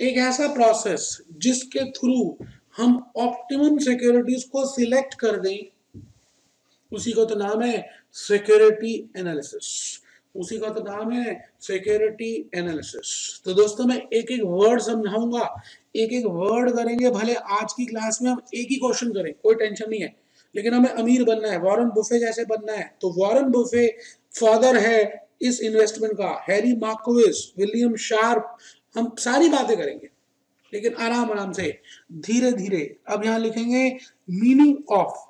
एक ऐसा प्रोसेस जिसके थ्रू हम ऑप्टिमम सिक्योरिटीज को सिलेक्ट कर दें, उसी का तो नाम है सिक्योरिटी एनालिसिस उसी का तो नाम है सिक्योरिटी एनालिसिस तो दोस्तों, मैं एक एक वर्ड समझाऊँगा। एक एक वर्ड करेंगे, भले आज की क्लास में हम एक ही क्वेश्चन करें, कोई टेंशन नहीं है। लेकिन हमें अमीर बनना है वॉरेन बुफे जैसे बनना है। तो वॉरेन बुफे फादर है इस इन्वेस्टमेंट का हैरी मार्कोविस विलियम शार्प हम सारी बातें करेंगे। लेकिन आराम आराम से, धीरे धीरे। अब यहाँ लिखेंगे meaning of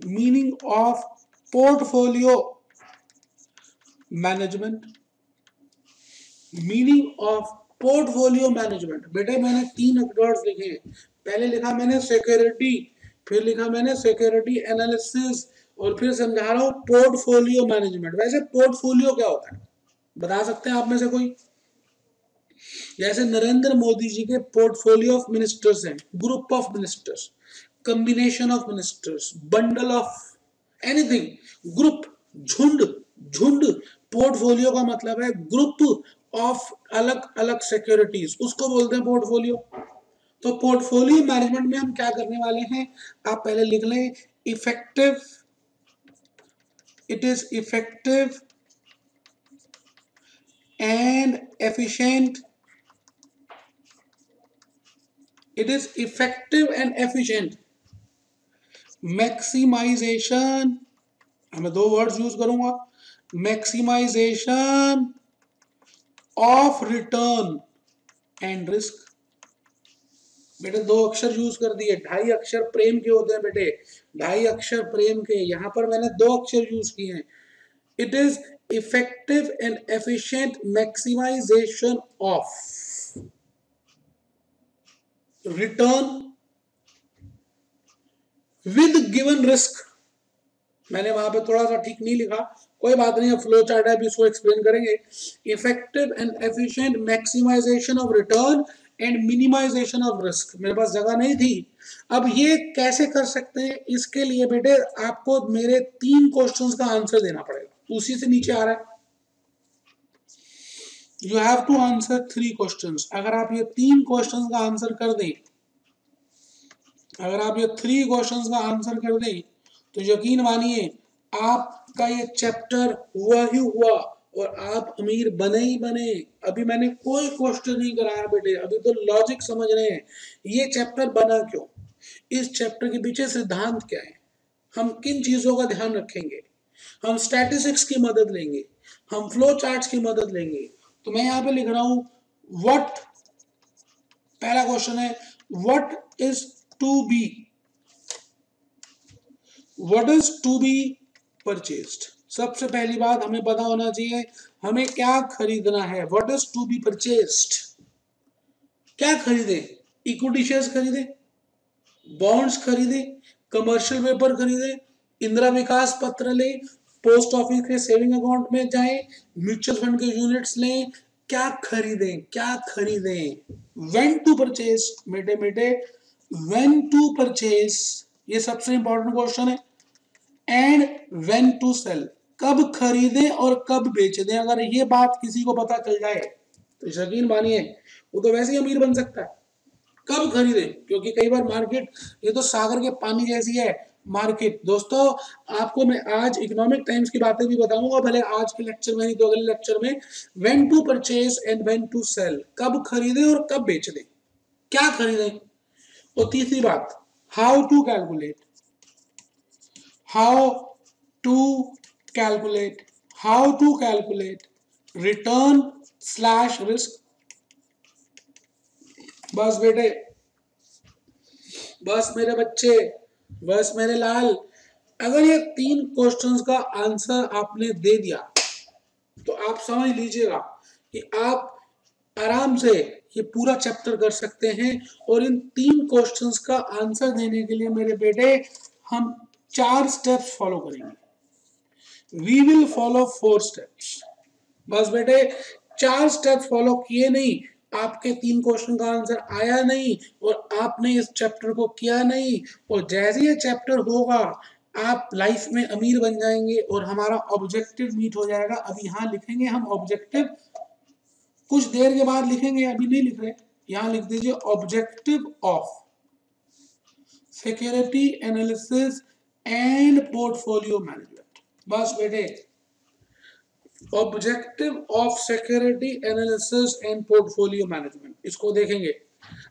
meaning of portfolio management meaning of portfolio management बेटे, मैंने तीन वर्ड्स लिखे हैं। पहले लिखा मैंने सिक्योरिटी फिर लिखा मैंने सिक्योरिटी एनालिसिस और फिर समझा रहा हूँ पोर्टफोलियो मैनेजमेंट वैसे पोर्टफोलियो क्या होता है? बता सकते हैं आप में से कोई? जैसे नरेंद्र मोदी जी के पोर्टफोलियो ऑफ़ मिनिस्टर्स हैं group of ministers combination of ministers bundle of anything group झुंड झुंड पोर्टफोलियो का मतलब है ग्रुप ऑफ़ अलग अलग सिक्योरिटीज उसको बोलते हैं पोर्टफोलियो तो पोर्टफोलियो मैनेजमेंट में हम क्या करने वाले हैं? आप पहले लिख लें effective it is effective and efficient. It is effective and efficient. Maximisation मैं दो वर्ड्स यूज़ करूँगा. Maximisation of return and risk बेटे, दो अक्षर यूज़ कर दिए. ढाई अक्षर प्रेम के होते हैं बेटे. ढाई अक्षर प्रेम के. यहाँ पर मैंने दो अक्षर यूज़ किए हैं. It is effective and efficient maximization of return with given risk. मैंने वहाँ पे थोड़ा सा ठीक नहीं लिखा। कोई बात नहीं फ्लो चार्ट है इसको एक्सप्लेन करेंगे। Effective and efficient maximisation of return and minimisation of risk मेरे पास जगह नहीं थी। अब ये कैसे कर सकते हैं, इसके लिए बेटे आपको मेरे तीन क्वेश्चंस का आंसर देना पड़ेगा। उसी से नीचे आ रहा है। You have to answer three question अगर आप ये तीन क्वेश्चन का आंसर कर दें, अगर आप ये थ्री क्वेश्चन का आंसर कर दें तो यकीन मानिए, आपका ये चैप्टर हुआ ही हुआ और आप अमीर बने ही बने। अभी मैंने कोई क्वेश्चन नहीं कराया बेटे। अभी तो लॉजिक समझ रहे हैं। ये चैप्टर बना क्यों? इस चैप्टर के पीछे सिद्धांत क्या है? हम किन चीज़ों का ध्यान रखेंगे? हम स्टैटिस्टिक्स की मदद लेंगे, हम फ्लो चार्ट्स की मदद लेंगे। तो मैं यहाँ पे लिख रहा हूँ व्हाट पहला क्वेश्चन है what is to be what is to be purchased सबसे पहली बात हमें पता होना चाहिए, हमें क्या खरीदना है? What is to be purchased क्या खरीदे? इक्विटी शेयर्स खरीदे? बॉन्ड्स खरीदे? कमर्शियल पेपर खरीदे? इंदिरा विकास पत्र ले? पोस्ट ऑफ़िस के सेविंग अकाउंट में जाए, म्यूचुअल फंड के यूनिट्स लें, क्या खरीदें क्या खरीदें? वेन टू परचेज मेटे मेटे वेन टू परचेज ये सबसे इंपॉर्टेंट क्वेश्चन है। एंड वेन टू सेल कब खरीदें और कब बेच? दें अगर ये बात किसी को पता चल जाए तो यकीन मानिए, वो तो वैसे ही अमीर बन सकता है। कब खरीदे? क्योंकि कई बार मार्केट, ये तो सागर के पानी जैसी है मार्केट। दोस्तों, आपको मैं आज इकोनॉमिक टाइम्स की बातें भी बताऊँगा भले आज के लेक्चर में नहीं तो अगले लेक्चर में when to purchase and when to sell कब खरीदे और कब बेच दे। क्या खरीदे? और तीसरी बात how to calculate how to calculate how to calculate return slash risk बस बेटे, बस मेरे बच्चे। बस मेरे लाल, अगर ये तीन क्वेश्चंस का आंसर आपने दे दिया तो आप समझ लीजिएगा कि आप आराम से ये पूरा चैप्टर कर सकते हैं और इन तीन क्वेश्चंस का आंसर देने के लिए मेरे बेटे, हम चार स्टेप्स फॉलो करेंगे। We will follow four steps बस बेटे, चार स्टेप फॉलो किए नहीं आपके तीन क्वेश्चन का आंसर आया नहीं और आपने इस चैप्टर को किया नहीं। और जैसे ये चैप्टर होगा, आप लाइफ में अमीर बन जाएँगे और हमारा ऑब्जेक्टिव मीट हो जाएगा। अभी यहाँ लिखेंगे हम ऑब्जेक्टिव कुछ देर के बाद लिखेंगे, अभी नहीं लिख रहे। यहाँ लिख दीजिए objective of security analysis and portfolio management बस बेटे objective of security analysis and portfolio management इसको देखेंगे।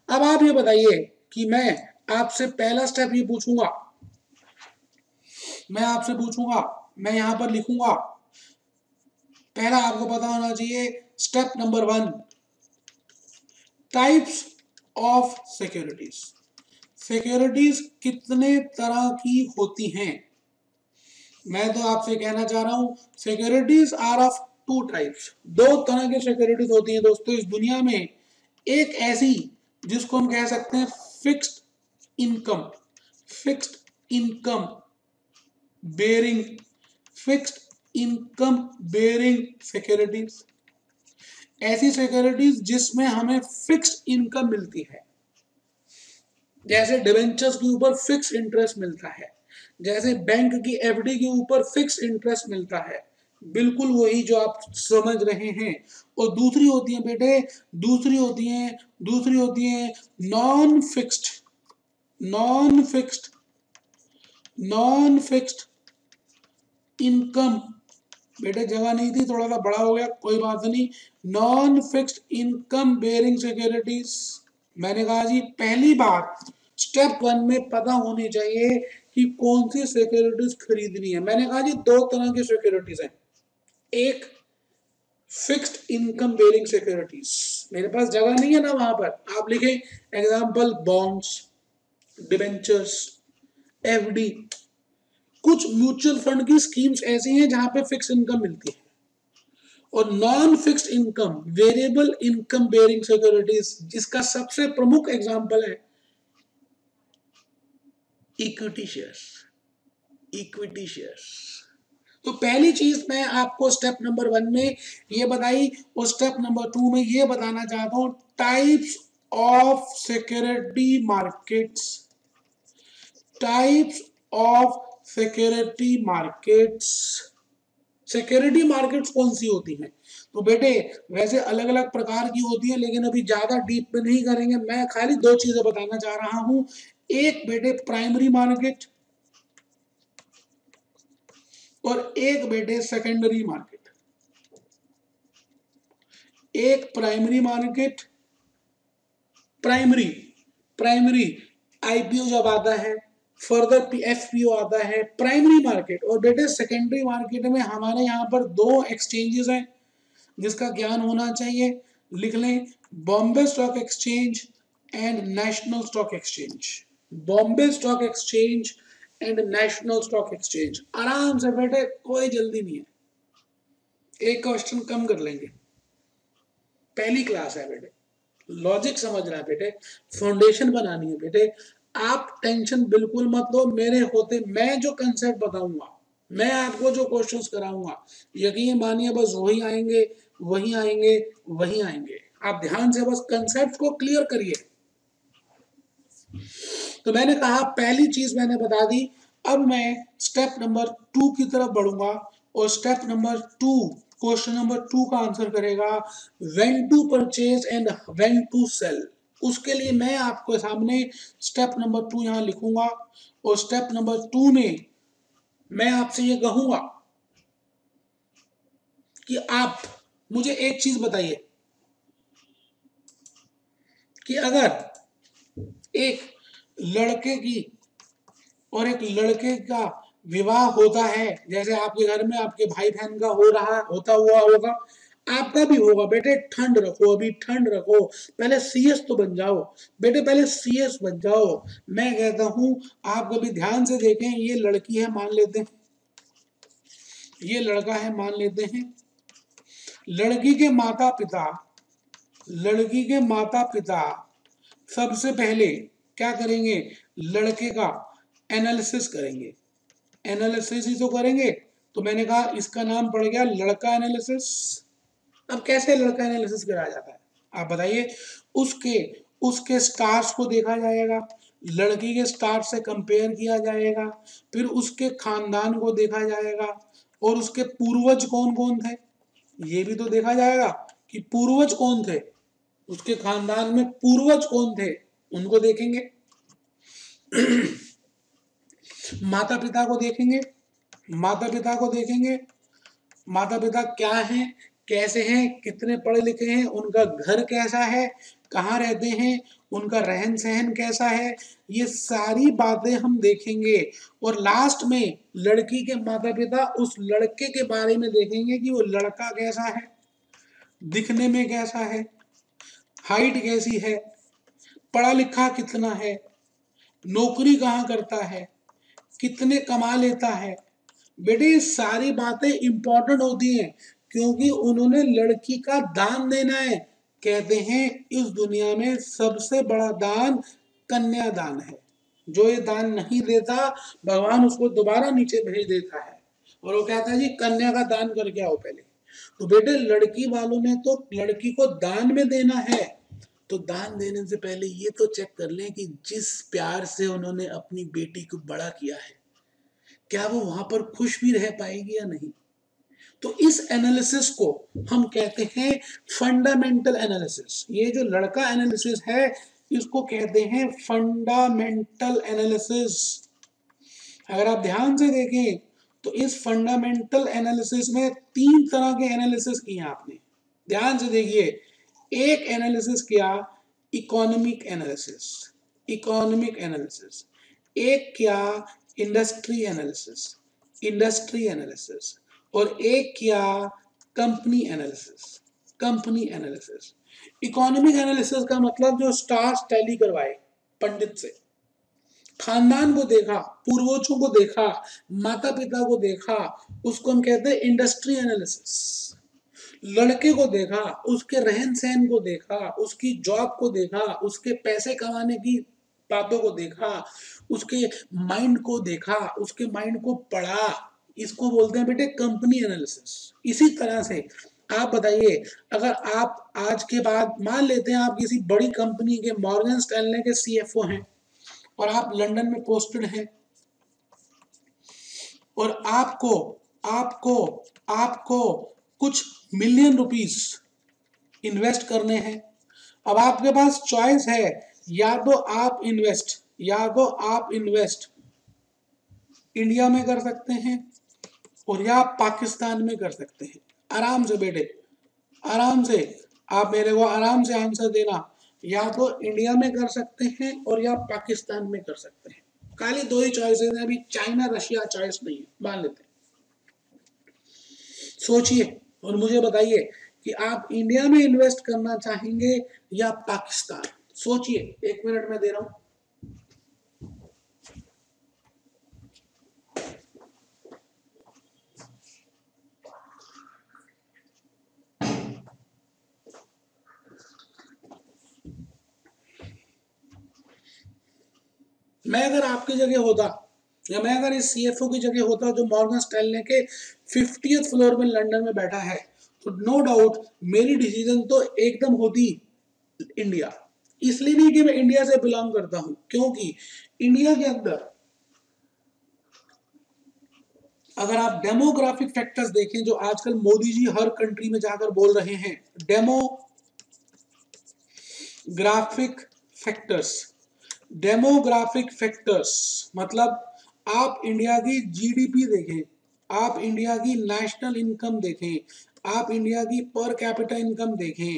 अब आप ये बताइए कि मैं आपसे पहला स्टेप ये पूछूँगा। मैं आपसे पूछूँगा, मैं यहाँ पर लिखूँगा। पहला आपको पता होना चाहिए step number one types of securities securities कितने तरह की होती हैं? मैं तो आपसे कहना चाह रहा हूँ securities are of two types दो तरह की सिक्योरिटीज होती हैं दोस्तों इस दुनिया में। एक ऐसी जिसको हम कह सकते हैं fixed income fixed income bearing fixed income bearing securities ऐसी सिक्योरिटीज जिसमें हमें फिक्स्ड इनकम मिलती है। जैसे डिवेंचर्स के ऊपर फिक्स इंटरेस्ट मिलता है। जैसे बैंक की एफडी के ऊपर फिक्स इंटरेस्ट मिलता है। बिल्कुल वही जो आप समझ रहे हैं। और दूसरी होती है बेटे, दूसरी होती है, दूसरी होती है non fixed non fixed non fixed income बेटे जगह नहीं थी, थोड़ा सा बड़ा हो गया, कोई बात नहीं। Non fixed income bearing securities मैंने कहा जी, पहली बात स्टेप वन में पता होनी चाहिए कि कौन सी सिक्योरिटीज खरीदनी है? मैंने कहा जी, दो तरह की सिक्योरिटीज हैं। एक फिक्स्ड इनकम बेरिंग सिक्योरिटीज मेरे पास जगह नहीं है ना वहाँ पर। आप लिखें एग्जांपल बॉन्ड्स डिबेंचर्स एफडी कुछ म्यूचुअल फंड की स्कीम्स ऐसी हैं जहाँ पे फिक्स इनकम मिलती है। और non fixed income variable income bearing securities जिसका सबसे प्रमुख एग्जांपल है इक्विटी शेयर्स इक्विटी शेयर्स तो पहली चीज़ मैं आपको स्टेप नंबर वन में ये बताई और स्टेप नंबर टू में ये बताना चाहता हूँ types of security markets types of security markets security markets कौन सी होती हैं? तो बेटे, वैसे अलग अलग प्रकार की होती है, लेकिन अभी ज़्यादा डीप में नहीं करेंगे। मैं खाली दो चीज़ें बताना चाह रहा हूँ। एक बेटे प्राइमरी मार्केट और एक बेटे सेकेंडरी मार्केट एक primary market primary primary IPO जब आता है फर्दर एफपीओ आता है प्राइमरी मार्केट और बेटे सेकेंडरी मार्केट में हमारे यहाँ पर दो एक्सचेंजेस हैं, जिसका ज्ञान होना चाहिए। लिख लें Bombay stock exchange and national stock exchange Bombay stock exchange and national stock exchange. आराम से बेटे कोई जल्दी नहीं है। एक क्वेश्चन कम कर लेंगे। पहली क्लास है बेटे। लॉजिक समझना है बेटे। फाउंडेशन बनानी है बेटे। आप टेंशन बिल्कुल मत लो। मेरे होते, मैं जो कंसेप्ट बताऊँगा, मैं आपको जो क्वेश्चंस कराऊँगा, यकीन मानिए, बस वही आएँगे वही आएँगे वही आएँगे। आप ध्यान से बस कंसेप्ट को क्लियर करिए। तो मैंने कहा, पहली चीज़ मैंने बता दी, अब मैं स्टेप नंबर टू की तरफ़ बढ़ूँगा और step number two question number two का आंसर करेगा when to purchase and when to sell उसके लिए मैं आपको सामने स्टेप नंबर टू यहाँ लिखूँगा और स्टेप नंबर टू में मैं आपसे ये कहूँगा कि आप मुझे एक चीज़ बताइए कि अगर एक लड़के की और एक लड़के का विवाह होता है। जैसे आपके घर में आपके भाई बहन का हो रहा, होता हुआ होगा, आपका भी होगा। बेटे, ठंड रखो, अभी ठंड रखो। पहले सीएस तो बन जाओ। बेटे, पहले सीएस बन जाओ। मैं कहता हूँ, आप कभी ध्यान से देखें, ये लड़की है, मान लेते हैं। ये लड़का है, मान लेते हैं। लड़की के माता पिता लड़की के माता पिता सबसे पहले क्या करेंगे? लड़के का एनालिसिस करेंगे। एनालिसिस ही तो करेंगे। तो मैंने कहा, इसका नाम पड़ गया लड़का एनालिसिस अब कैसे लड़का एनालिसिस कराया जाता है? आप बताइए। उसके उसके स्टार्स को देखा जाएगा। लड़की के स्टार से कंपेयर किया जाएगा। फिर उसके खानदान को देखा जाएगा। और उसके पूर्वज कौन कौन थे? ये भी तो देखा जाएगा कि पूर्वज कौन थे? उसके खानदान में पूर्वज कौन थे? उनको देखेंगे। माता पिता को देखेंगे। माता पिता को देखेंगे। माता पिता क्या हैं, कैसे हैं, कितने पढ़े लिखे हैं, उनका घर कैसा है, कहाँ रहते हैं, उनका रहन सहन कैसा है, ये सारी बातें हम देखेंगे। और लास्ट में लड़की के माता पिता उस लड़के के बारे में देखेंगे कि वो लड़का कैसा है, दिखने में कैसा है हाइट कैसी है पढ़ा लिखा कितना है? नौकरी कहाँ करता है? कितने कमा लेता है? बेटे सारी बातें इंपॉर्टेंट होती हैं, क्योंकि उन्होंने लड़की का दान देना है। कहते हैं, इस दुनिया में सबसे बड़ा दान कन्या दान है। जो ये दान नहीं देता, भगवान उसको दोबारा नीचे भेज देता है। और वो कहता है, जी, कन्या का दान करके आओ पहले। तो बेटे, लड़की वालों ने तो लड़की को दान में देना है। तो दान देने से पहले ये तो चेक कर लें कि जिस प्यार से उन्होंने अपनी बेटी को बड़ा किया है, क्या वो वहाँ पर खुश भी रह पाएगी या नहीं? तो इस एनालिसिस को हम कहते हैं फंडामेंटल एनालिसिस ये जो लड़का एनालिसिस है, इसको कहते हैं फंडामेंटल एनालिसिस अगर आप ध्यान से देखें तो इस फंडामेंटल एनालिसिस में तीन तरह के एनालिसिस किए आपने। ध्यान से देखिए एक एनालिसिस किया इकोनॉमिक एनालिसिस इकोनॉमिक एनालिसिस एक क्या इंडस्ट्री एनालिसिस इंडस्ट्री एनालिसिस और एक किया company analysis company analysis economic analysis का मतलब जो स्टार्स टैली करवाए, पंडित से। खानदान को देखा, पूर्वजों को देखा माता पिता को देखा, उसको हम कहते हैं इंडस्ट्री एनालिसिस लड़के को देखा, उसके रहन सहन को देखा, उसकी जॉब को देखा, उसके पैसे कमाने की बातों को देखा, उसके माइंड को देखा, उसके माइंड को पढ़ा। इसको बोलते हैं बेटे कंपनी एनालिसिस इसी तरह से आप बताइए, अगर आप आज के बाद मान लेते हैं आप किसी बड़ी कंपनी के मॉर्गन स्टैनले के सीएफओ हैं और आप लंदन में पोस्टेड हैं और आपको आपको आपको कुछ मिलियन रुपीस इन्वेस्ट करने हैं। अब आपके पास चॉइस है, या तो आप इन्वेस्ट या तो आप इन्वेस्ट इंडिया में कर सकते हैं, और या पाकिस्तान में कर सकते हैं। आराम से बेटे, आराम से, आप मेरे को आराम से आंसर देना। या तो इंडिया में कर सकते हैं, और या पाकिस्तान में कर सकते हैं। खाली दो ही चॉइसेस हैं, अभी चाइना रशिया चॉइस नहीं है, मान लेते हैं। सोचिए। और मुझे बताइए कि आप इंडिया में इन्वेस्ट करना चाहेंगे या पाकिस्तान सोचिए, एक मिनट में दे रहा हूँ। मैं अगर आपकी जगह होता या मैं अगर इस सीएफओ की जगह होता, जो मॉर्गन स्टैनले के फिफ्टी फ्लोर में लंदन में बैठा है तो नो डाउट मेरी डिसीज़न तो एकदम होती इंडिया इसलिए नहीं कि मैं इंडिया से बिलोंग करता हूँ, क्योंकि इंडिया के अंदर अगर आप डेमोग्राफिक फैक्टर्स देखें, जो आजकल मोदी जी हर कंट्री में जाकर बोल रहे हैं demo graphic factors demographic factors मतलब आप इंडिया की जीडीपी देखें, आप इंडिया की नेशनल इनकम देखें, आप इंडिया की पर कैपिटल इनकम देखें,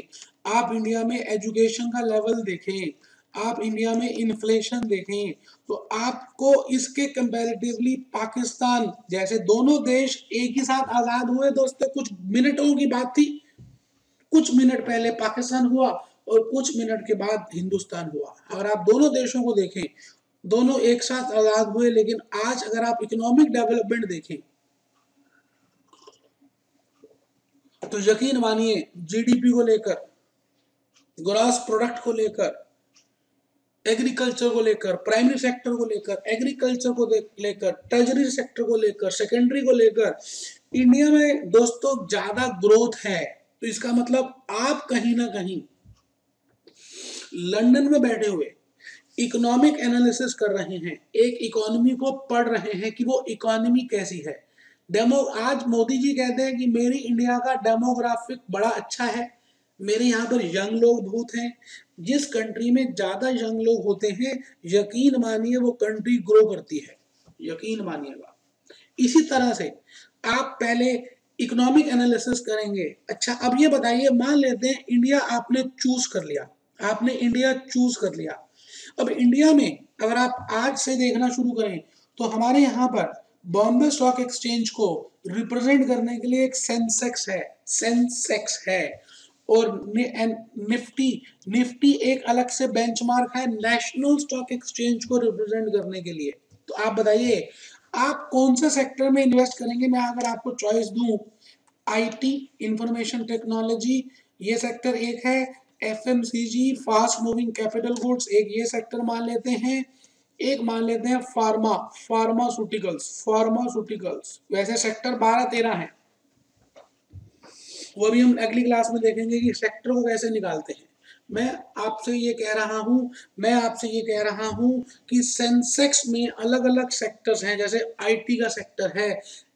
आप इंडिया में एजुकेशन का लेवल देखें, आप इंडिया में इन्फ्लेशन देखें तो आपको इसके कंपैरेटिवली पाकिस्तान जैसे दोनों देश एक ही साथ आज़ाद हुए दोस्तों, कुछ मिनटों की बात थी, कुछ मिनट पहले पाकिस्तान हुआ और कुछ मिनट के बाद हिंदुस्तान हुआ। अगर आप दोनों देशों को देखें दोनों एक साथ आज़ाद हुए, लेकिन आज अगर आप इकोनॉमिक डेवलपमेंट देखें तो यकीन मानिए जीडीपी को लेकर ग्रॉस प्रोडक्ट को लेकर एग्रीकल्चर को लेकर प्राइमरी सेक्टर को लेकर एग्रीकल्चर को लेकर ट्रेजरी सेक्टर को लेकर सेकेंडरी को लेकर इंडिया में दोस्तों ज़्यादा ग्रोथ है। तो इसका मतलब आप कहीं ना कहीं लंदन में बैठे हुए इकोनॉमिक एनालिसिस कर रहे हैं। एक इकोनॉमी को पढ़ रहे हैं कि वो इकोनॉमी कैसी है। डेमो आज मोदी जी कहते हैं कि मेरी इंडिया का डेमोग्राफिक बड़ा अच्छा है। मेरे यहाँ पर यंग लोग बहुत हैं। जिस कंट्री में ज़्यादा यंग लोग होते हैं, यकीन मानिए वो कंट्री ग्रो करती है। यकीन मानिएगा इसी तरह से आप पहले इकोनॉमिक एनालिसिस करेंगे। अच्छा अब ये बताइए, मान लेते हैं इंडिया आपने चूज़ कर लिया। आपने इंडिया चूज़ कर लिया। अब इंडिया में अगर आप आज से देखना शुरू करें तो हमारे यहाँ पर बॉम्बे स्टॉक एक्सचेंज को रिप्रेजेंट करने के लिए एक सेंसेक्स है सेंसेक्स है। और निफ्टी निफ्टी एक अलग से बेंचमार्क है नेशनल स्टॉक एक्सचेंज को रिप्रेजेंट करने के लिए। तो आप बताइए, आप कौन से सेक्टर में इन्वेस्ट करेंगे? मैं अगर आपको चॉइस दूँ आईटी इंफॉर्मेशन टेक्नोलॉजी ये सेक्टर एक है। FMCG fast moving capital goods एक ये सेक्टर मान लेते हैं, एक मान लेते हैं फार्मा फार्मास्यूटिकल्स फार्मास्यूटिकल्स वैसे सेक्टर बारह तेरह है। वो भी हम अगली क्लास में देखेंगे कि सेक्टर को कैसे निकालते हैं। मैं आपसे ये कह रहा हूँ, मैं आपसे ये कह रहा हूँ कि सेंसेक्स में अलग अलग सेक्टर्स हैं, जैसे आईटी का सेक्टर है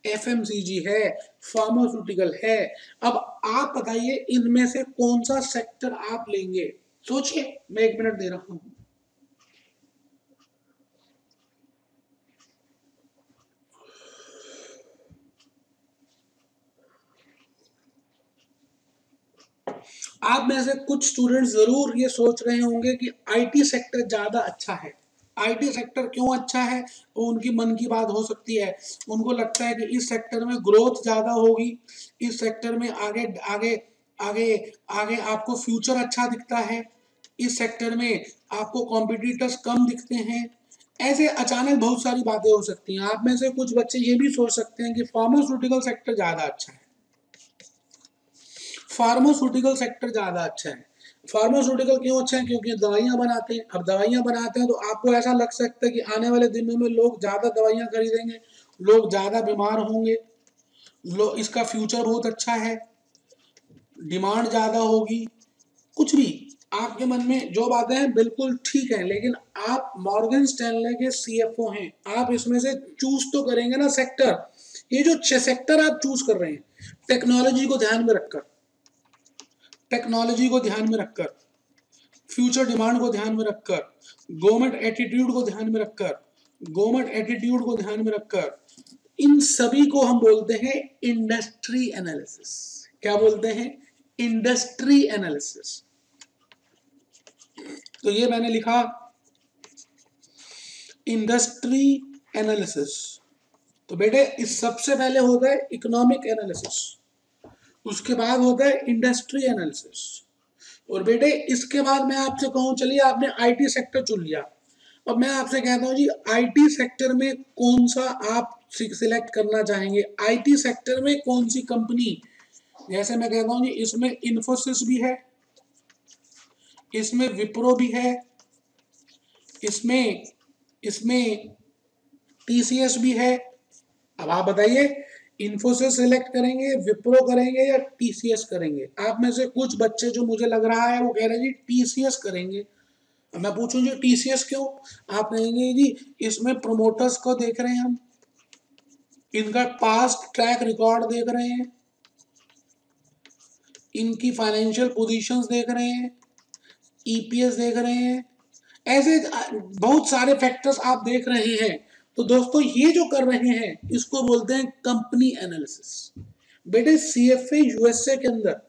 एफएमसीजी है फार्मास्यूटिकल है। अब आप बताइए, इनमें से कौन सा सेक्टर आप लेंगे? सोचिए, मैं एक मिनट दे रहा हूँ। आप में से कुछ स्टूडेंट ज़रूर ये सोच रहे होंगे कि आईटी सेक्टर ज़्यादा अच्छा है। आईटी सेक्टर क्यों अच्छा है? वो उनकी मन की बात हो सकती है। उनको लगता है कि इस सेक्टर में ग्रोथ ज़्यादा होगी। इस सेक्टर में आगे आगे आगे आगे आपको फ्यूचर अच्छा दिखता है। इस सेक्टर में आपको कॉम्पिटिटर्स कम दिखते हैं। ऐसे अचानक बहुत सारी बातें हो सकती हैं। आप में से कुछ बच्चे ये भी सोच सकते हैं कि फार्मास्यूटिकल सेक्टर ज़्यादा अच्छा है। फार्मास्यूटिकल सेक्टर ज़्यादा अच्छा है। फार्मास्यूटिकल क्यों अच्छे है? क्योंकि दवाइयाँ बनाते हैं। अब दवाइयाँ बनाते हैं तो आपको ऐसा लग सकता है कि आने वाले दिनों में लोग ज़्यादा दवाइयाँ खरीदेंगे, लोग ज़्यादा बीमार होंगे लोग इसका फ्यूचर बहुत अच्छा है। डिमांड ज़्यादा होगी। कुछ भी आपके मन में जो बातें हैं, बिल्कुल ठीक है, लेकिन आप मॉर्गन स्टैनले के सीएफओ हैं। आप इसमें से चूज़ तो करेंगे ना सेक्टर ये जो सेक्टर आप चूज़ कर रहे हैं टेक्नोलॉजी को ध्यान में रखकर। टेक्नोलॉजी को ध्यान में रखकर, फ्यूचर डिमांड को ध्यान में रखकर, गवर्नमेंट एटीट्यूड को ध्यान में रखकर, गवर्नमेंट एटीट्यूड को ध्यान में रखकर, इन सभी को हम बोलते हैं इंडस्ट्री एनालिसिस। क्या बोलते हैं? Industry analysis. तो ये मैंने लिखा, इंडस्ट्री एनालिसिस। तो बेटे, इस सबसे पहले है इकोनॉमिक एनालिसिस। उसके बाद होता है इंडस्ट्री एनालिसिस और बेटे, इसके बाद मैं आपसे कहूँ, चलिए आपने आईटी सेक्टर चुन लिया। अब मैं आपसे कहता हूँ जी आईटी सेक्टर में कौन सा आप सिलेक्ट करना चाहेंगे? आईटी सेक्टर में कौन सी कंपनी जैसे मैं कहता हूँ जी, इसमें इन्फोसिस भी है, इसमें विप्रो भी है, इसमें इसमें टीसीएस भी है। अब आप बताइए इन्फोसिस सिलेक्ट करेंगे विप्रो करेंगे या टीसीएस करेंगे। आप में से कुछ बच्चे जो मुझे लग रहा है, वो कह रहे हैं, जी टीसीएस करेंगे। मैं पूछूँ, जी टीसीएस क्यों? आप कहेंगे, जी, इसमें प्रोमोटर्स को देख रहे हैं हम। इनका पास्ट ट्रैक रिकॉर्ड देख रहे हैं। इनकी फाइनेंशियल पोजीशंस देख रहे हैं। ईपीएस e देख रहे हैं। ऐसे, बहुत सारे फैक्टर्स आप देख रहे हैं। तो दोस्तों, ये जो कर रहे हैं, इसको बोलते हैं कंपनी एनालिसिस बेटे सी एफ़ ए यूएसए के अंदर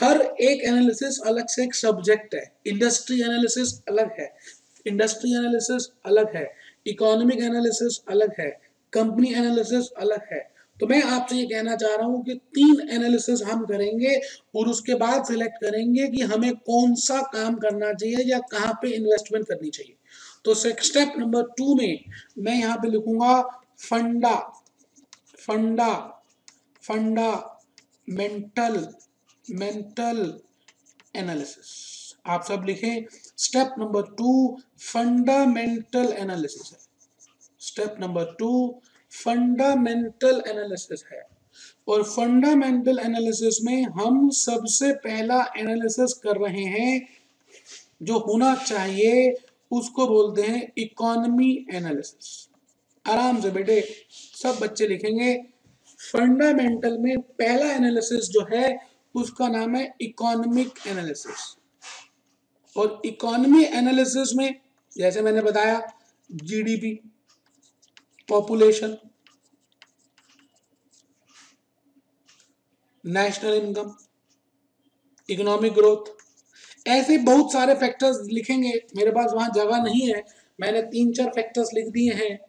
हर एक एनालिसिस अलग से एक सब्जेक्ट है. इंडस्ट्री एनालिसिस अलग है. इंडस्ट्री एनालिसिस अलग है. इकोनॉमिक एनालिसिस अलग है. कंपनी एनालिसिस अलग है. तो मैं आपसे ये कहना चाह रहा हूँ कि तीन एनालिसिस हम करेंगे और उसके बाद सिलेक्ट करेंगे कि हमें कौन सा काम करना चाहिए या कहाँ पे इन्वेस्टमेंट करनी चाहिए. तो स्टेप नंबर टू में मैं यहाँ पे लिखूँगा, फंडा फंडा फंडा मेंटल मेंटल एनालिसिस आप सब लिखें step number two fundamental analysis है। Step number two fundamental analysis है। और फंडामेंटल एनालिसिस में हम सबसे पहला एनालिसिस कर रहे हैं, जो होना चाहिए उसको बोलते हैं इकोनॉमी एनालिसिस आराम से बेटे, सब बच्चे लिखेंगे। फंडामेंटल में पहला एनालिसिस जो है, उसका नाम है इकोनॉमिक एनालिसिस और इकोनॉमी एनालिसिस में, जैसे मैंने बताया GDP population national income economic growth ऐसे बहुत सारे फैक्टर्स लिखेंगे, मेरे पास वहाँ जगह नहीं है, मैंने तीन चार फैक्टर्स लिख दिए हैं।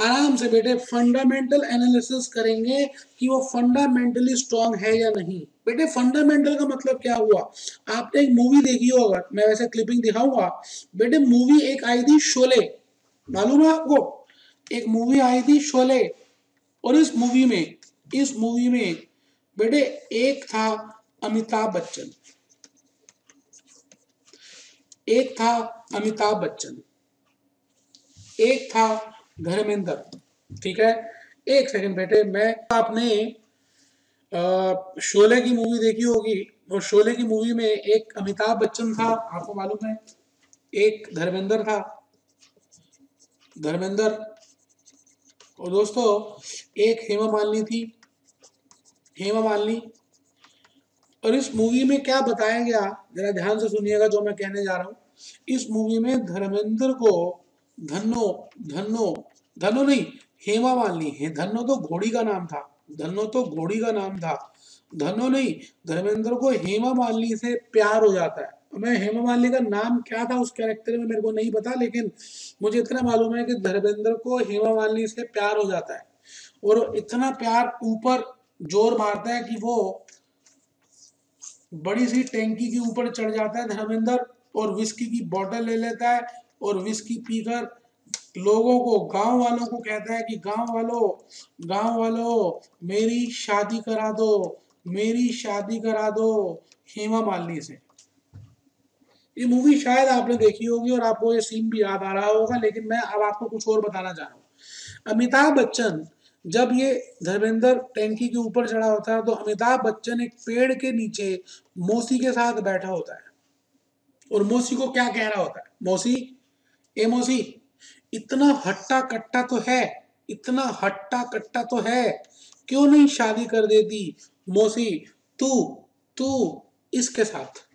आराम से बेटे फंडामेंटल एनालिसिस करेंगे कि वो फंडामेंटली स्ट्रांग है या नहीं। बेटे फंडामेंटल का मतलब क्या हुआ? आपने एक मूवी देखी हो अगर, मैं वैसे क्लिपिंग दिखाऊँगा। बेटे मूवी एक आई थी शोले। मालूम है आपको? एक मूवी आई थी शोले। और इस मूवी में, इस मूवी में, बेटे, एक था अमिताभ बच्चन। एक था अमिताभ बच्चन, एक था धर्मेंद्र, ठीक है? एक सेकंड बेटे, मैं आपने शोले की मूवी देखी होगी और शोले की मूवी में एक अमिताभ बच्चन था, आपको मालूम है? एक धर्मेंद्र था। धर्मेंद्र, और दोस्तों, एक हेमा मालिनी थी। हेमा मालिनी और इस मूवी में क्या बताया गया जरा ध्यान से सुनिएगा जो मैं कहने जा रहा हूँ। इस मूवी में धर्मेंद्र को धनो धनो धनो नहीं, हेमा मालिनी, है धनो तो घोड़ी का नाम था। धनो तो घोड़ी का नाम था। धनो नहीं, धर्मेंद्र को हेमा मालिनी से प्यार हो जाता है। मैं हेमा मालिनी का नाम क्या था उस कैरेक्टर में मेरे को नहीं पता, लेकिन मुझे इतना मालूम है कि धर्मेंद्र को हेमा मालिनी से प्यार हो जाता है। और इतना प्यार ऊपर ज़ोर मारता है कि वो बड़ी सी टैंकी के ऊपर चढ़ जाता है धर्मेंद्र और विस्की की बोतल ले लेता है और विस्की पीकर लोगों को, गाँव वालों को कहता है कि, गाँव वालों गाँव वालों, मेरी शादी करा दो, मेरी शादी करा दो, हेमा मालिनी से। ये मूवी शायद आपने देखी होगी और आपको ये सीन भी याद आ रहा होगा, लेकिन मैं अब आपको कुछ और बताना चाह रहा हूँ। अमिताभ बच्चन जब ये धर्मेंद्र टैंकी के ऊपर चढ़ा होता है तो अमिताभ बच्चन एक पेड़ के नीचे मौसी के साथ बैठा होता है। और मौसी को क्या कह रहा होता है? मौसी, ए मौसी, इतना हट्टा कट्टा तो है, इतना हट्टा कट्टा तो है, क्यों नहीं शादी कर देती मौसी तू तू इसके साथ?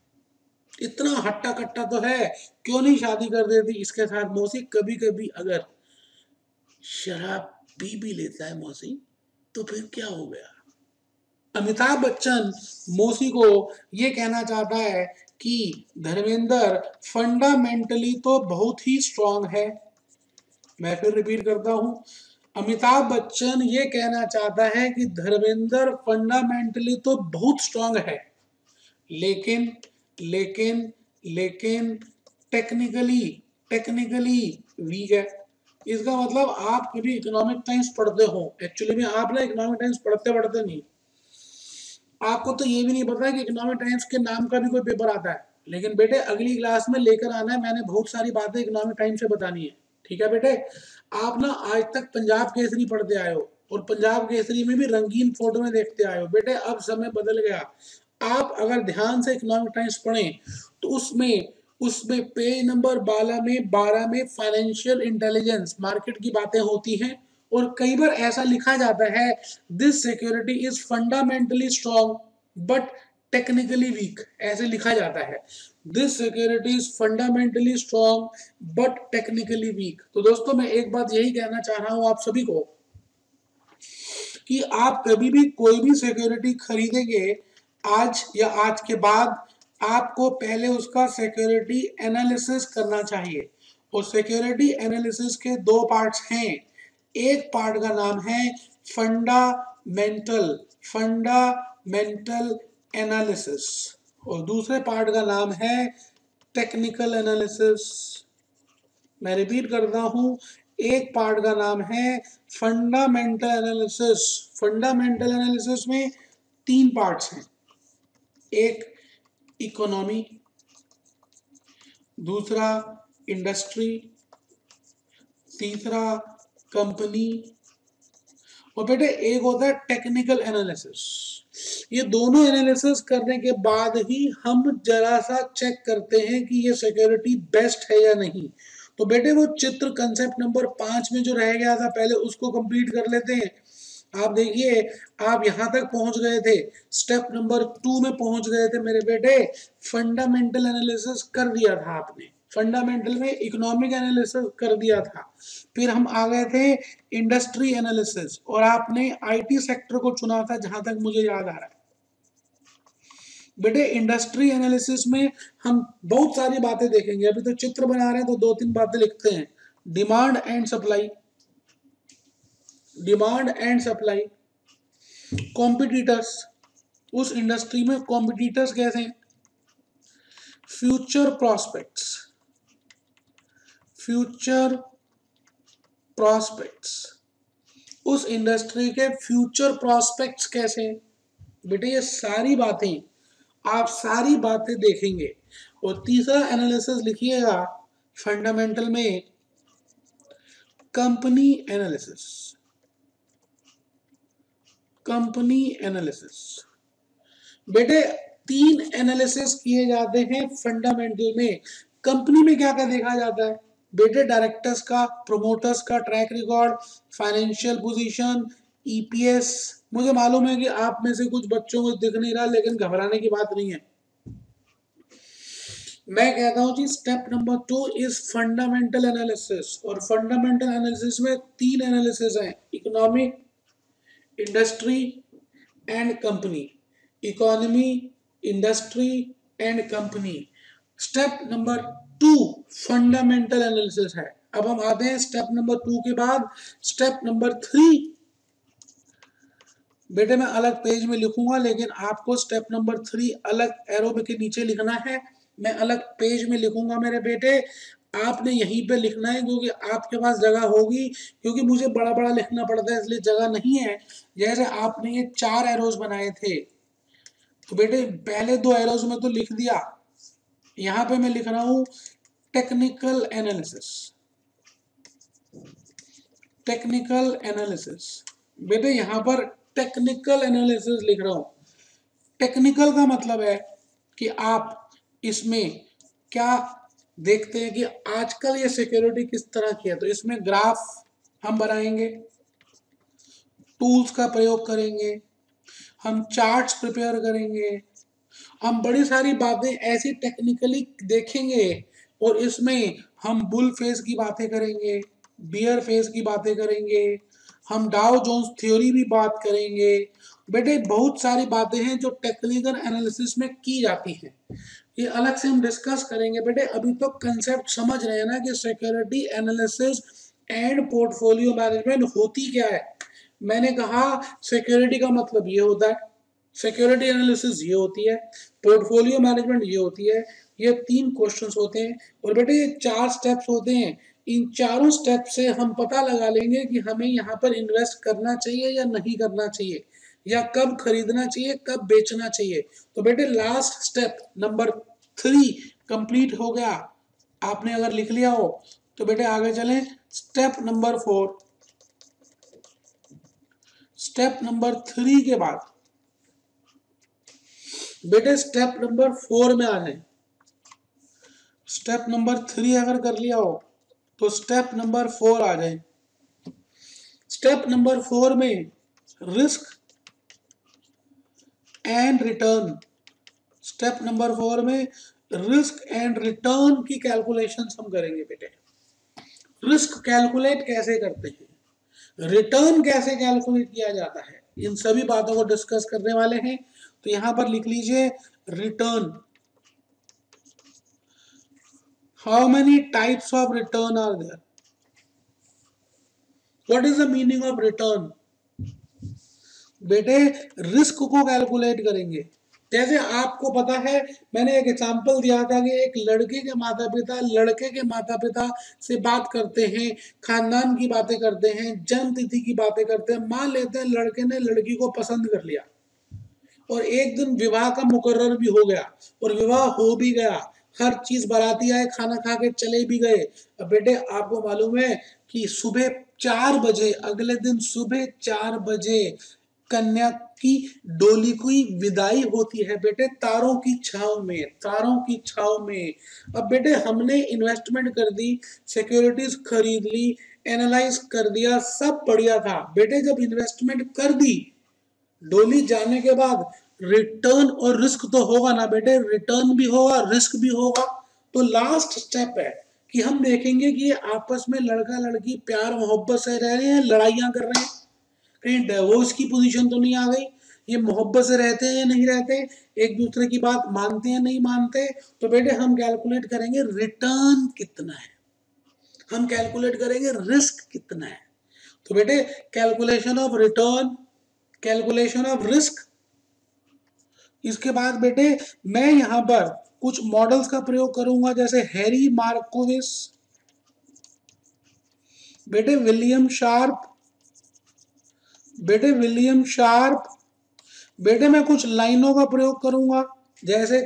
इतना हट्टा कट्टा तो है, क्यों नहीं शादी कर देती इसके साथ मौसी? कभी कभी अगर शराब पी भी लेता है मौसी तो फिर क्या हो गया? अमिताभ बच्चन, मौसी को ये कहना चाहता है कि धर्मेंद्र फंडामेंटली तो बहुत ही स्ट्रांग है। मैं फिर रिपीट करता हूँ। अमिताभ बच्चन ये कहना चाहता है कि धर्मेंद्र फंडामेंटली तो बहुत स्ट्रांग है। लेकिन लेकिन लेकिन टेक्निकली टेक्निकली वीक है। इसका मतलब आप कभी इकोनॉमिक टाइम्स पढ़ते हो। एक्चुअली में आप ना इकोनॉमिक टाइम्स पढ़ते पढ़ते नहीं। आपको तो ये भी नहीं पता कि इकोनॉमिक टाइम्स के नाम का भी कोई पेपर आता है। लेकिन बेटे, अगली क्लास में लेकर आना है। मैंने बहुत सारी बातें इकोनॉमिक टाइम्स से बतानी है। ठीक है बेटे? आप ना आज तक पंजाब केसरी पढ़ते आए हो और पंजाब केसरी में भी रंगीन फ़ोटो में देखते आए हो। बेटे, अब समय बदल गया। आप अगर ध्यान से इकोनॉमिक टाइम्स पढ़ें तो उसमें उसमें पेज नंबर बारह में बारह में फाइनेंशियल इंटेलिजेंस मार्केट की बातें होती हैं और कई बार ऐसा लिखा जाता है this security is fundamentally strong but technically weak ऐसे लिखा जाता है। This security is fundamentally strong but technically weak तो दोस्तों, मैं एक बात यही कहना चाह रहा हूँ आप सभी को कि आप कभी भी कोई भी सिक्योरिटी खरीदेंगे, आज या आज के बाद आपको पहले उसका सिक्योरिटी एनालिसिस करना चाहिए। और सिक्योरिटी एनालिसिस के दो पार्ट्स हैं। एक पार्ट का नाम है फंडामेंटल फंडामेंटल एनालिसिस और दूसरे पार्ट का नाम है टेक्निकल एनालिसिस मैं रिपीट करता हूँ। एक पार्ट का नाम है फंडामेंटल एनालिसिस फंडामेंटल एनालिसिस में तीन पार्ट्स हैं। एक इकोनॉमी दूसरा इंडस्ट्री तीसरा कंपनी और बेटे, एक होता है टेक्निकल एनालिसिस ये दोनों एनालिसिस करने के बाद ही हम जरा सा चेक करते हैं कि ये सिक्योरिटी बेस्ट है या नहीं. तो बेटे, वो चित्र कंसेप्ट नंबर पाँच में जो रह गया था, पहले उसको कंप्लीट कर लेते हैं. आप देखिए, आप यहाँ तक पहुँच गए थे। स्टेप नंबर टू में पहुँच गए थे मेरे बेटे। फंडामेंटल एनालिसिस कर दिया था आपने। फंडामेंटल में इकोनॉमिक एनालिसिस कर दिया था। फिर हम आ गए थे इंडस्ट्री एनालिसिस और आपने आईटी सेक्टर को चुना था, जहाँ तक मुझे याद आ रहा है। बेटे इंडस्ट्री एनालिसिस में हम बहुत सारी बातें देखेंगे। अभी तो चित्र बना रहे हैं तो दो तीन बातें लिखते हैं। Demand and supply demand and supply competitors उस इंडस्ट्री में कॉम्पिटिटर्स कैसे हैं? फ्यूचर प्रॉस्पेक्ट्स फ्यूचर प्रॉस्पेक्ट्स उस इंडस्ट्री के फ्यूचर प्रॉस्पेक्ट्स कैसे हैं? बेटे, ये सारी बातें, आप सारी बातें देखेंगे। और तीसरा एनालिसिस लिखिएगा फंडामेंटल में कंपनी एनालिसिस कंपनी एनालिसिस बेटे, तीन एनालिसिस किए जाते हैं फंडामेंटल में। कंपनी में क्या क्या देखा जाता है? बेटे डायरेक्टर्स का प्रोमोटर्स का track record financial position EPS मुझे मालूम है कि आप में से कुछ बच्चों को दिख नहीं रहा, लेकिन घबराने की बात नहीं है। मैं कहता हूँ जी step number two is fundamental analysis और फंडामेंटल एनालिसिस में तीन एनालिसिस हैं। Economic industry and company economy industry and company step number two fundamental analysis है। अब हम आते हैं स्टेप नंबर टू के बाद। स्टेप नंबर थ्री बेटे मैं अलग पेज में लिखूँगा, लेकिन आपको स्टेप नंबर थ्री अलग एरो के नीचे लिखना है। मैं अलग पेज में लिखूँगा मेरे बेटे। आपने यहीं पे लिखना है क्योंकि आपके पास जगह होगी, क्योंकि मुझे बड़ा बड़ा लिखना पड़ता है, इसलिए जगह नहीं है। जैसे आपने ये चार एरोज बनाए थे। तो बेटे, पहले दो एरोज में तो लिख दिया। यहाँ पे मैं लिख रहा हूँ टेक्निकल एनालिसिस टेक्निकल एनालिसिस बेटे, यहाँ पर टेक्निकल एनालिसिस लिख रहा हूँ। टेक्निकल का मतलब है कि आप इसमें क्या देखते हैं कि आजकल ये सिक्योरिटी किस तरह की है। तो इसमें ग्राफ हम बनाएँगे टूल्स का प्रयोग करेंगे, हम चार्ट्स प्रिपेयर करेंगे, हम बड़ी सारी बातें ऐसी टेक्निकली देखेंगे और इसमें हम बुल फेस की बातें करेंगे बियर फेस की बातें करेंगे हम डाउ जोन्स थ्योरी भी बात करेंगे। बेटे, बहुत सारी बातें हैं जो टेक्निकल एनालिसिस में की जाती हैं। ये अलग से हम डिस्कस करेंगे। बेटे, अभी तो कंसेप्ट समझ रहे हैं ना कि security analysis and portfolio management होती क्या है? मैंने कहा सिक्योरिटी का मतलब ये होता है। सिक्योरिटी एनालिसिस ये होती है। पोर्टफोलियो मैनेजमेंट ये होती है। ये तीन क्वेश्चंस होते हैं। और बेटे, ये चार स्टेप्स होते हैं। इन चारों स्टेप से हम पता लगा लेंगे कि हमें यहाँ पर इन्वेस्ट करना चाहिए या नहीं करना चाहिए, या कब खरीदना चाहिए, कब बेचना चाहिए। तो बेटे last step number three complete हो गया। आपने अगर लिख लिया हो तो बेटे आगे चलें। Step number four step number three के बाद। बेटे स्टेप नंबर फोर में आ जाए। स्टेप नंबर थ्री अगर कर लिया हो तो स्टेप नंबर फोर आ जाए। स्टेप नंबर फोर में risk and return step number four में रिस्क एंड रिटर्न की कैलकुलेशन हम करेंगे बेटे। रिस्क कैलकुलेट कैसे करते हैं? रिटर्न कैसे कैलकुलेट किया जाता है? इन सभी बातों को डिस्कस करने वाले हैं। तो यहाँ पर लिख लीजिए return how many types of return are there what is the meaning of return बेटे रिस्क को कैलकुलेट करेंगे। जैसे आपको पता है, मैंने एक एग्ज़ाम्पल दिया था कि एक लड़के के माता पिता लड़के के माता पिता से बात करते हैं, खानदान की बातें करते हैं जन्म तिथि की बातें करते हैं। मान लेते हैं, लड़के ने लड़की को पसंद कर लिया। और एक दिन विवाह का मुकर्र भी हो गया, और विवाह हो भी गया। हर चीज़ बाराती आए, खाना खा के चले भी गए। अब बेटे, आपको मालूम है कि सुबह चार बजे, अगले दिन सुबह चार बजे कन्या की डोली की विदाई होती है बेटे, तारों की छाव में, तारों की छाव में। अब बेटे, हमने इन्वेस्टमेंट कर दी सिक्योरिटीज खरीद ली एनालाइज कर दिया, सब बढ़िया था। बेटे, जब इन्वेस्टमेंट कर दी, डोली जाने के बाद रिटर्न और रिस्क तो होगा ना बेटे रिटर्न भी होगा रिस्क भी होगा। तो लास्ट स्टेप है कि हम देखेंगे कि आपस में लड़का लड़की प्यार, मोहब्बत से रह रहे हैं, लड़ाइयाँ कर रहे हैं। कहीं डिवोर्स की पोजीशन तो नहीं आ गई, ये मोहब्बत से रहते हैं या नहीं रहते, एक दूसरे की बात मानते हैं नहीं मानते तो बेटे हम कैलकुलेट करेंगे रिटर्न कितना है। हम कैलकुलेट करेंगे रिस्क कितना है। तो बेटे calculation of return calculation of risk इसके बाद बेटे, मैं यहाँ पर कुछ मॉडल्स का प्रयोग करूँगा, जैसे हैरी मार्कोविस, बेटे विलियम शार्प, बेटे विलियम शार्प, बेटे मैं कुछ लाइनों का प्रयोग करूँगा, जैसे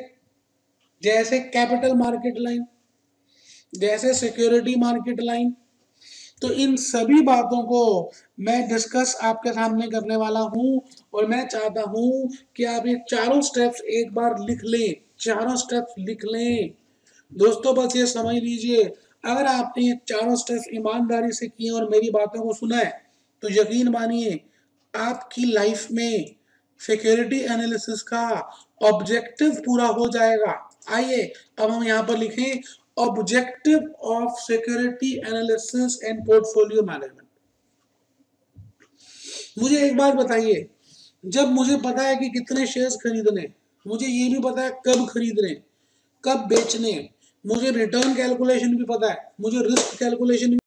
जैसे कैपिटल मार्केट लाइन, जैसे सिक्योरिटी मार्केट लाइन तो इन सभी बातों को मैं डिस्कस आपके सामने करने वाला हूँ और मैं चाहता हूँ कि आप ये चारों स्टेप्स एक बार लिख लें, चारों स्टेप्स लिख लें। दोस्तों, बस ये समझ लीजिए, अगर आपने ये चारों स्टेप्स ईमानदारी से किए और मेरी बातों को सुना है तो यकीन मानिए, आपकी लाइफ में सिक्योरिटी एनालिसिस का ऑब्जेक्टिव पूरा हो जाएगा। आइए, अब हम यहाँ पर लिखें objective of security analysis and portfolio management मुझे एक बात बताइए, जब मुझे पता है कि कितने शेयर्स खरीदने, मुझे ये भी पता है कब खरीदने, कब बेचने, मुझे रिटर्न कैलकुलेशन भी पता है, मुझे रिस्क कैलकुलेशन